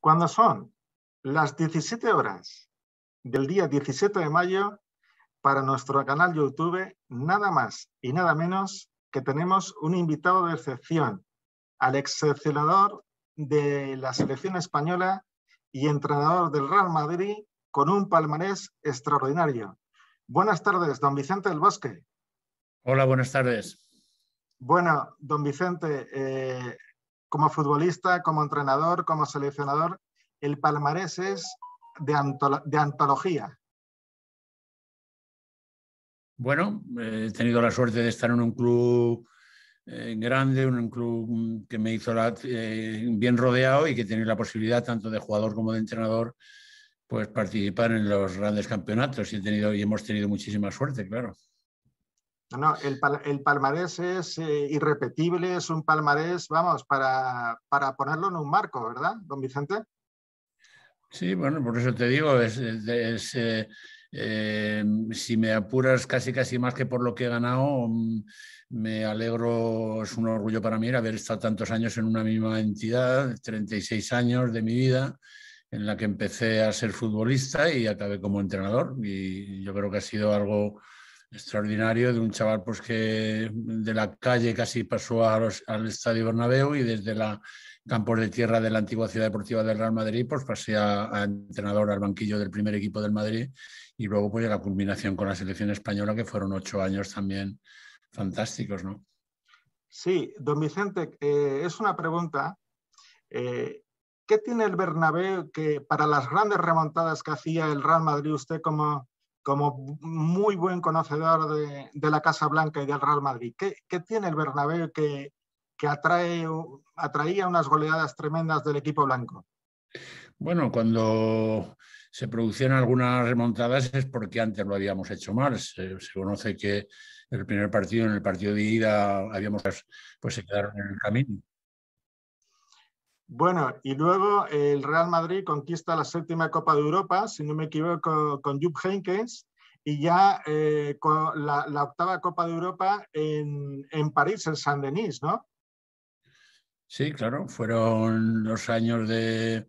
Cuando son las 17 horas del día 17 de mayo, para nuestro canal YouTube, nada más y nada menos que tenemos un invitado de excepción, al excepcionador de la selección española y entrenador del Real Madrid con un palmarés extraordinario. Buenas tardes, don Vicente del Bosque. Hola, buenas tardes. Bueno, don Vicente, eh, como futbolista, como entrenador, como seleccionador, el palmarés es de, antología. Bueno, he tenido la suerte de estar en un club eh, grande, un club que me hizo eh, bien rodeado y que tiene la posibilidad tanto de jugador como de entrenador pues participar en los grandes campeonatos he tenido, y hemos tenido muchísima suerte, claro. No, el, el palmarés es eh, irrepetible, es un palmarés, vamos, para, para, ponerlo en un marco, ¿verdad, don Vicente? Sí, bueno, por eso te digo, es, eh, eh, si me apuras casi casi más que por lo que he ganado, mm, me alegro, es un orgullo para mí haber estado tantos años en una misma entidad, 36 años de mi vida, en la que empecé a ser futbolista y acabé como entrenador. Y yo creo que ha sido algo extraordinario de un chaval pues que de la calle casi pasó al Estadio Bernabéu y desde la campos de tierra de la antigua ciudad deportiva del Real Madrid pues pasé a, entrenador al banquillo del primer equipo del Madrid y luego pues la culminación con la selección española que fueron ocho años también fantásticos, ¿no? Sí, don Vicente, eh, es una pregunta. Eh, ¿Qué tiene el Bernabéu que para las grandes remontadas que hacía el Real Madrid usted como como muy buen conocedor de, la Casa Blanca y del Real Madrid, ¿qué, tiene el Bernabéu que, atraía unas goleadas tremendas del equipo blanco? Bueno, cuando se producían algunas remontadas es porque antes lo habíamos hecho mal. Se, conoce que el primer partido, en el partido de ida, habíamos, pues se quedaron en el camino. Bueno, y luego el Real Madrid conquista la séptima Copa de Europa, si no me equivoco, con Jupp Heynckes, y ya eh, la, octava Copa de Europa en, París, en Saint-Denis, ¿no? Sí, claro, fueron los años de,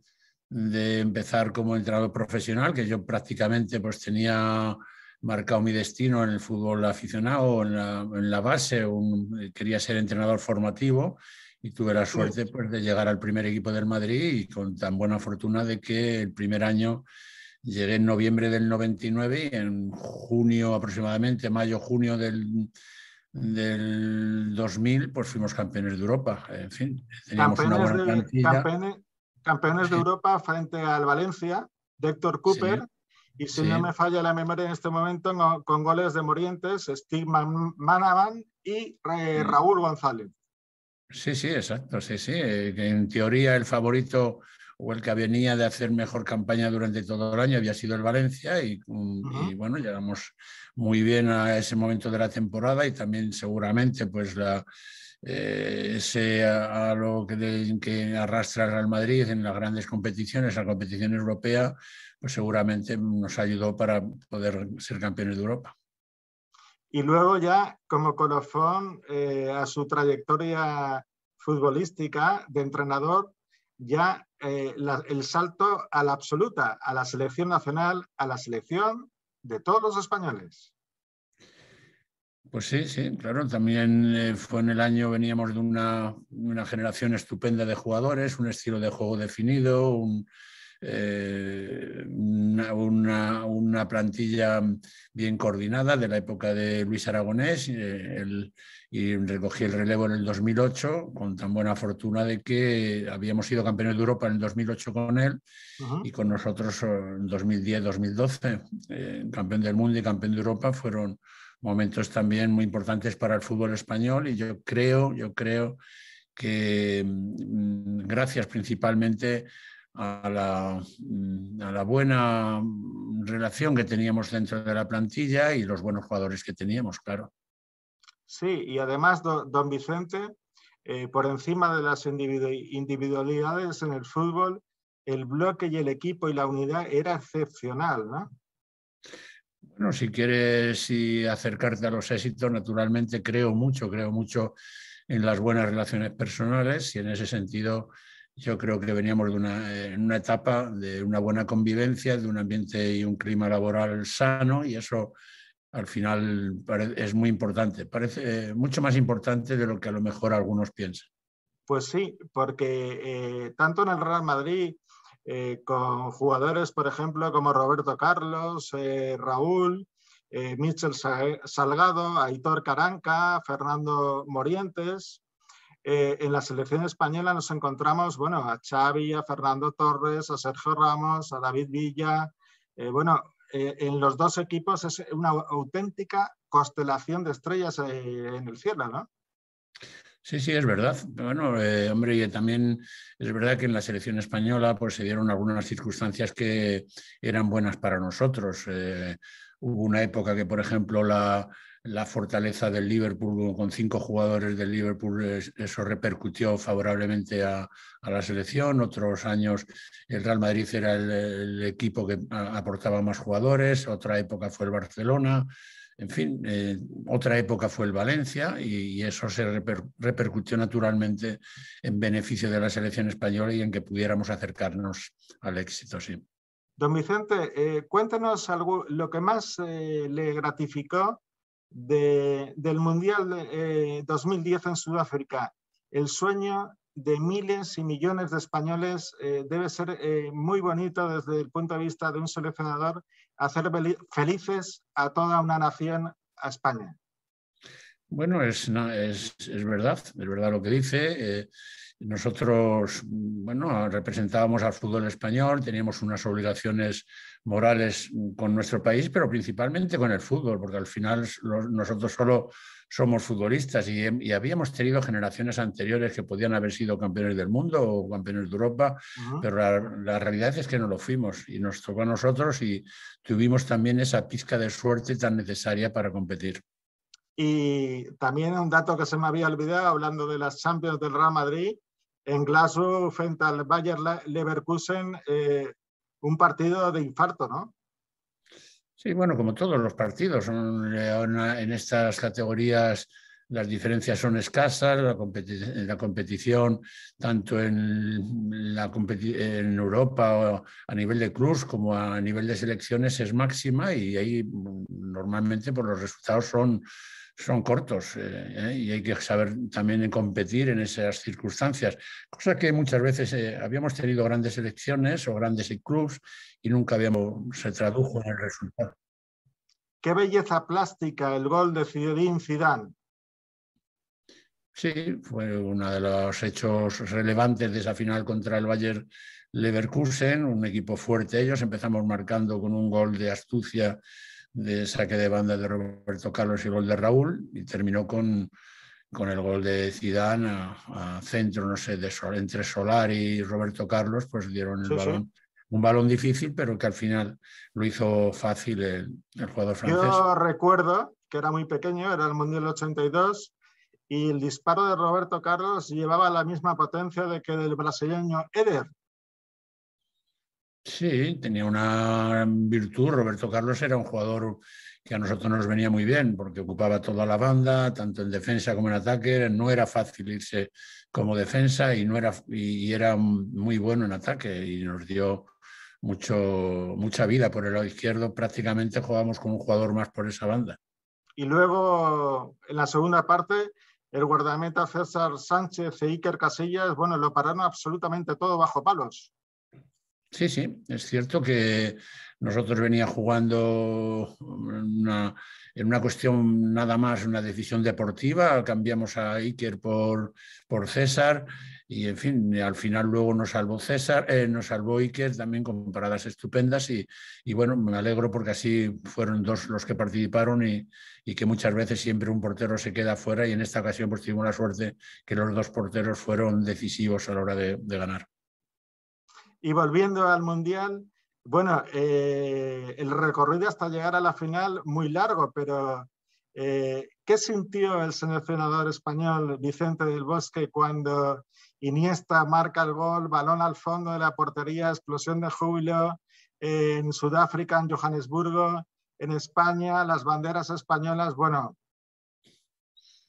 empezar como entrenador profesional, que yo prácticamente pues tenía marcado mi destino en el fútbol aficionado, en en la base, quería ser entrenador formativo y tuve la suerte pues, de llegar al primer equipo del Madrid y con tan buena fortuna de que el primer año llegué en noviembre del 99 y en junio aproximadamente, mayo, junio del, del 2000, pues fuimos campeones de Europa. En fin, teníamos una buena plantilla. Campeones, de Europa frente al Valencia de Héctor Cooper. y si no me falla la memoria en este momento, con goles de Morientes, Steve Manaman y mm. Raúl González. Sí, sí, exacto, sí, sí. Eh, en teoría el favorito o el que venía de hacer mejor campaña durante todo el año había sido el Valencia y, mm, bueno, llegamos muy bien a ese momento de la temporada y también seguramente pues la, eh, ese a, lo que, que arrastra el Real Madrid en las grandes competiciones, la competición europea, pues seguramente nos ayudó para poder ser campeones de Europa. Y luego ya como colofón eh, a su trayectoria futbolística de entrenador, ya eh, el salto a la absoluta, a la selección nacional, a la selección de todos los españoles. Pues sí, sí, claro. También eh, fue en el año, veníamos de una, una, generación estupenda de jugadores, un estilo de juego definido, un, eh, una, plantilla bien coordinada de la época de Luis Aragonés eh, y recogí el relevo en el 2008 con tan buena fortuna de que habíamos sido campeones de Europa en el 2008 con él y con nosotros en 2010-2012, eh, campeón del mundo y campeón de Europa fueron momentos también muy importantes para el fútbol español y yo creo, yo creo que mm, gracias principalmente a la, mm, a la, buena relación que teníamos dentro de la plantilla y los buenos jugadores que teníamos, claro. Sí, y además, don Vicente, eh, por encima de las individualidades en el fútbol, el bloque y el equipo y la unidad era excepcional, ¿no? Bueno, si quieres acercarte a los éxitos, naturalmente creo mucho, creo mucho en las buenas relaciones personales y en ese sentido yo creo que veníamos de una, en una etapa de una buena convivencia, de un ambiente y un clima laboral sano y eso al final es muy importante, parece mucho más importante de lo que a lo mejor algunos piensan. Pues sí, porque eh, tanto en el Real Madrid, eh, con jugadores, por ejemplo, como Roberto Carlos, eh, Raúl, Michel Salgado, Aitor Caranca, Fernando Morientes, en la selección española nos encontramos bueno, a Xavi, a Fernando Torres, a Sergio Ramos, a David Villa. bueno, en los dos equipos es una auténtica constelación de estrellas en el cielo, ¿no? Sí, sí, es verdad. Bueno, eh, hombre, también es verdad que en la selección española pues, se dieron algunas circunstancias que eran buenas para nosotros. Eh, hubo una época que, por ejemplo, la, fortaleza del Liverpool con cinco jugadores del Liverpool, eso repercutió favorablemente a, la selección. Otros años el Real Madrid era el equipo que aportaba más jugadores. Otra época fue el Barcelona. En fin, eh, otra época fue el Valencia y, eso se repercutió naturalmente en beneficio de la selección española y en que pudiéramos acercarnos al éxito, sí. Don Vicente, eh, cuéntenos algo, lo que más eh, le gratificó del Mundial de, 2010 en Sudáfrica. El sueño de miles y millones de españoles debe ser muy bonito desde el punto de vista de un seleccionador hacer felices a toda una nación, a España. Bueno, es, es, es verdad, es verdad lo que dice. Eh, nosotros, bueno, representábamos al fútbol español, teníamos unas obligaciones morales con nuestro país, pero principalmente con el fútbol, porque al final nosotros solo somos futbolistas y, habíamos tenido generaciones anteriores que podían haber sido campeones del mundo o campeones de Europa, pero la, realidad es que no lo fuimos y nos tocó a nosotros y tuvimos también esa pizca de suerte tan necesaria para competir. Y también un dato que se me había olvidado, hablando de las Champions del Real Madrid, en Glasgow frente al Bayer Leverkusen, eh, un partido de infarto, ¿no? Sí, bueno, como todos los partidos, en estas categorías las diferencias son escasas, la, competición tanto en, la en Europa a nivel de cruz como a nivel de selecciones es máxima y ahí normalmente por pues, los resultados son, son cortos eh, y hay que saber también competir en esas circunstancias, cosa que muchas veces eh, habíamos tenido grandes selecciones o grandes clubs y nunca habíamos, se tradujo en el resultado. Qué belleza plástica el gol de Zinedine Zidane. Sí, fue uno de los hechos relevantes de esa final contra el Bayer Leverkusen, un equipo fuerte ellos. Empezamos marcando con un gol de astucia de saque de banda de Roberto Carlos y gol de Raúl y terminó con, con el gol de Zidane a, centro, no sé, de entre Solar y Roberto Carlos, pues dieron el balón un balón difícil, pero que al final lo hizo fácil el, jugador francés. Yo recuerdo que era muy pequeño, era el Mundial 82, y el disparo de Roberto Carlos llevaba la misma potencia de que del brasileño Eder. Sí, tenía una virtud. Roberto Carlos era un jugador que a nosotros nos venía muy bien porque ocupaba toda la banda, tanto en defensa como en ataque. No era fácil irse como defensa y, no era, y era muy bueno en ataque y nos dio mucho, mucha vida por el lado izquierdo. Prácticamente jugamos con un jugador más por esa banda. Y luego, en la segunda parte, el guardameta César Sánchez e Iker Casillas, bueno, lo pararon absolutamente todo bajo palos. Sí, sí, es cierto que nosotros venía jugando en una cuestión nada más, una decisión deportiva, cambiamos a Iker por, por César y en fin, al final luego nos salvó César, eh, nos salvó Iker también con paradas estupendas y, bueno, me alegro porque así fueron dos los que participaron y, que muchas veces siempre un portero se queda fuera y en esta ocasión pues tuvimos la suerte que los dos porteros fueron decisivos a la hora de, ganar. Y volviendo al Mundial, bueno, eh, el recorrido hasta llegar a la final muy largo, pero eh, ¿qué sintió el seleccionador español Vicente del Bosque cuando Iniesta marca el gol, balón al fondo de la portería, explosión de júbilo en Sudáfrica, en Johannesburgo, en España, las banderas españolas, bueno,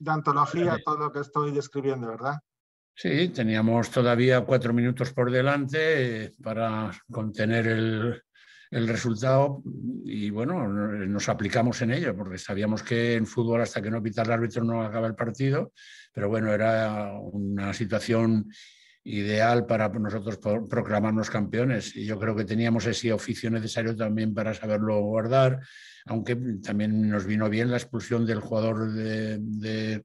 de antología todo lo que estoy describiendo, ¿verdad? Sí, teníamos todavía cuatro minutos por delante eh, para contener el, resultado y bueno, nos aplicamos en ello, porque sabíamos que en fútbol hasta que no pita el árbitro no acaba el partido, pero bueno, era una situación ideal para nosotros proclamarnos campeones y yo creo que teníamos ese oficio necesario también para saberlo guardar, aunque también nos vino bien la expulsión del jugador de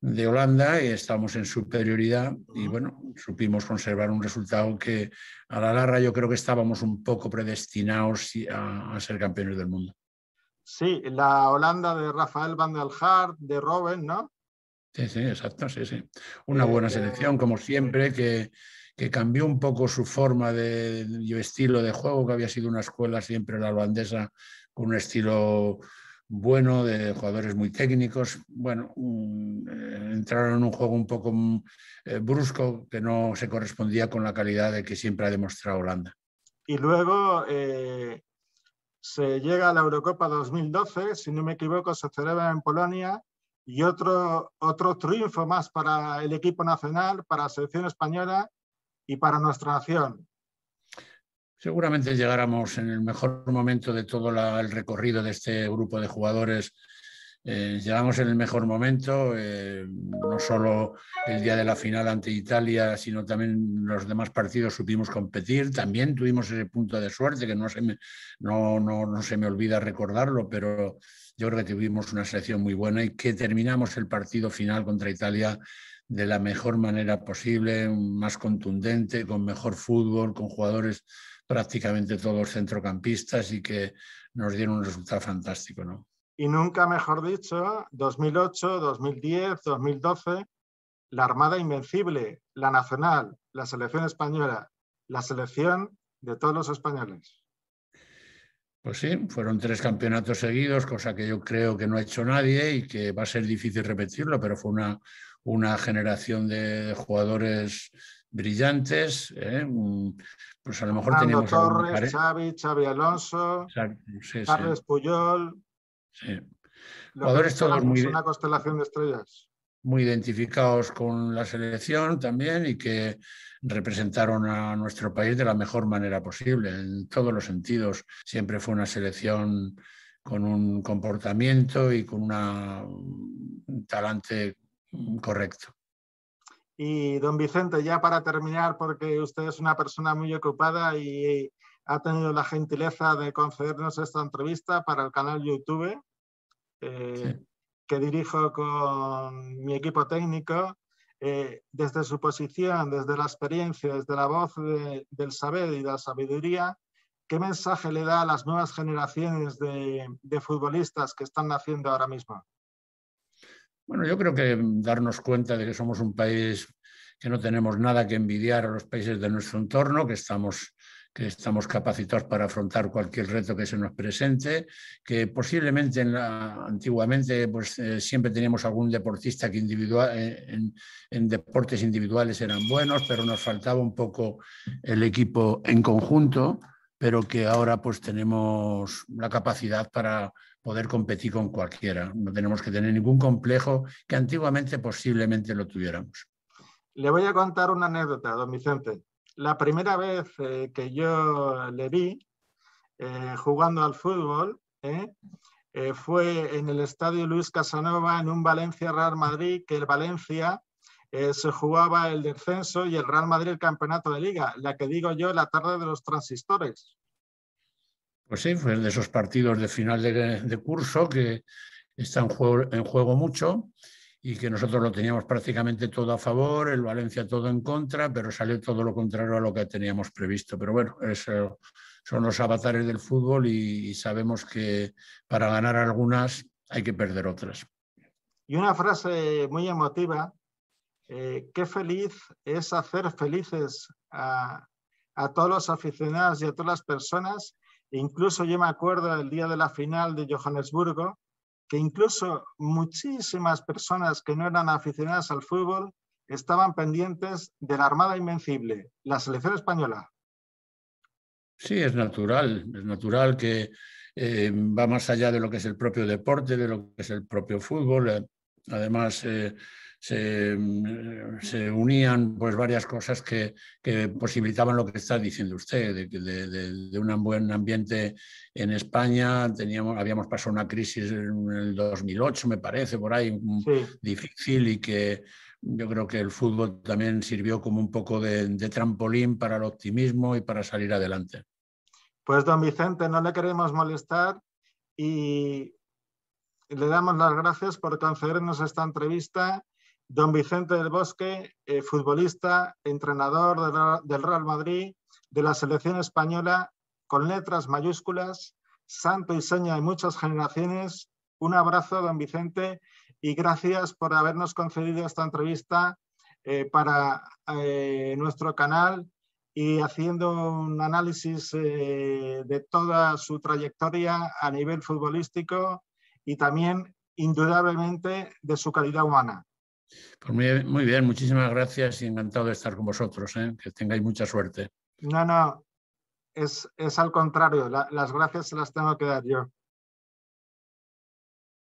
de Holanda y estábamos en superioridad y bueno, supimos conservar un resultado que a la larga yo creo que estábamos un poco predestinados a, ser campeones del mundo. Sí, la Holanda de Rafael van der Haar, de Robben, ¿no? Sí, sí, exacto, sí, sí. Una buena eh, selección, como siempre, que, que cambió un poco su forma de, y estilo de juego, que había sido una escuela siempre la holandesa con un estilo bueno, de jugadores muy técnicos. Bueno, eh, entraron en un juego un poco mm, eh, brusco que no se correspondía con la calidad de que siempre ha demostrado Holanda. Y luego eh, se llega a la Eurocopa 2012, si no me equivoco, se celebra en Polonia y otro, otro triunfo más para el equipo nacional, para la selección española y para nuestra nación. Seguramente llegáramos en el mejor momento de todo el recorrido de este grupo de jugadores. Eh, llegamos en el mejor momento, eh, no solo el día de la final ante Italia, sino también los demás partidos supimos competir. También tuvimos ese punto de suerte que no se me, no, no, no se me olvida recordarlo, pero yo creo que tuvimos una selección muy buena y que terminamos el partido final contra Italia de la mejor manera posible, más contundente, con mejor fútbol, con jugadores prácticamente todos centrocampistas y que nos dieron un resultado fantástico. ¿no? Y nunca mejor dicho, 2008, 2010, 2012, la Armada Invencible, la Nacional, la selección española, la selección de todos los españoles. Pues sí, fueron tres campeonatos seguidos, cosa que yo creo que no ha hecho nadie y que va a ser difícil repetirlo, pero fue una, una generación de jugadores brillantes. ¿eh? Pues a lo mejor teníamos. Torres, Xavi, Xavi Alonso, Carles Puyol. Sí. Jugadores todos muy. Una constelación de estrellas. Muy identificados con la selección también y que representaron a nuestro país de la mejor manera posible, en todos los sentidos. Siempre fue una selección con un comportamiento y con una, un talante correcto. Y don Vicente, ya para terminar, porque usted es una persona muy ocupada y ha tenido la gentileza de concedernos esta entrevista para el canal YouTube, eh, que dirijo con mi equipo técnico. Eh, desde su posición, desde la experiencia, desde la voz del saber y de la sabiduría, ¿qué mensaje le da a las nuevas generaciones de, de futbolistas que están naciendo ahora mismo? Bueno, yo creo que darnos cuenta de que somos un país que no tenemos nada que envidiar a los países de nuestro entorno, que estamos, que estamos capacitados para afrontar cualquier reto que se nos presente, que posiblemente antiguamente pues, eh, siempre teníamos algún deportista que individual, eh, en, en, deportes individuales eran buenos, pero nos faltaba un poco el equipo en conjunto, pero que ahora pues tenemos la capacidad para poder competir con cualquiera. No tenemos que tener ningún complejo que antiguamente posiblemente lo tuviéramos. Le voy a contar una anécdota, don Vicente. La primera vez eh, que yo le vi eh, jugando al fútbol eh, fue en el estadio Luis Casanova en un Valencia-Real Madrid, que el Valencia se jugaba el descenso y el Real Madrid el campeonato de liga, la que digo yo, la tarde de los transistores. Pues sí, fue de esos partidos de final de, curso que están en juego, mucho y que nosotros lo teníamos prácticamente todo a favor, el Valencia todo en contra, pero salió todo lo contrario a lo que teníamos previsto. Pero bueno, eso son los avatares del fútbol y, sabemos que para ganar algunas hay que perder otras. Y una frase muy emotiva, eh, qué feliz es hacer felices a, a todos los aficionados y a todas las personas Incluso yo me acuerdo el día de la final de Johannesburgo, que incluso muchísimas personas que no eran aficionadas al fútbol estaban pendientes de la Armada Invencible, la selección española. Sí, es natural, es natural que eh, va más allá de lo que es el propio deporte, de lo que es el propio fútbol. Además, eh, se, se, unían pues varias cosas que, que, posibilitaban lo que está diciendo usted, de, de, de, un buen ambiente en España. Teníamos, habíamos pasado una crisis en el 2008, me parece, por ahí, difícil y que yo creo que el fútbol también sirvió como un poco de, trampolín para el optimismo y para salir adelante. Pues don Vicente, no le queremos molestar y le damos las gracias por concedernos esta entrevista Don Vicente del Bosque, eh, futbolista, entrenador del Real Madrid, de la selección española, con letras mayúsculas, santo y seña de muchas generaciones. Un abrazo, don Vicente, y gracias por habernos concedido esta entrevista eh, para eh, nuestro canal y haciendo un análisis de toda su trayectoria a nivel futbolístico y también, indudablemente, de su calidad humana. Pues muy, bien, muchísimas gracias y encantado de estar con vosotros. ¿eh? Que tengáis mucha suerte. No, no, es, es al contrario, las gracias se las tengo que dar yo.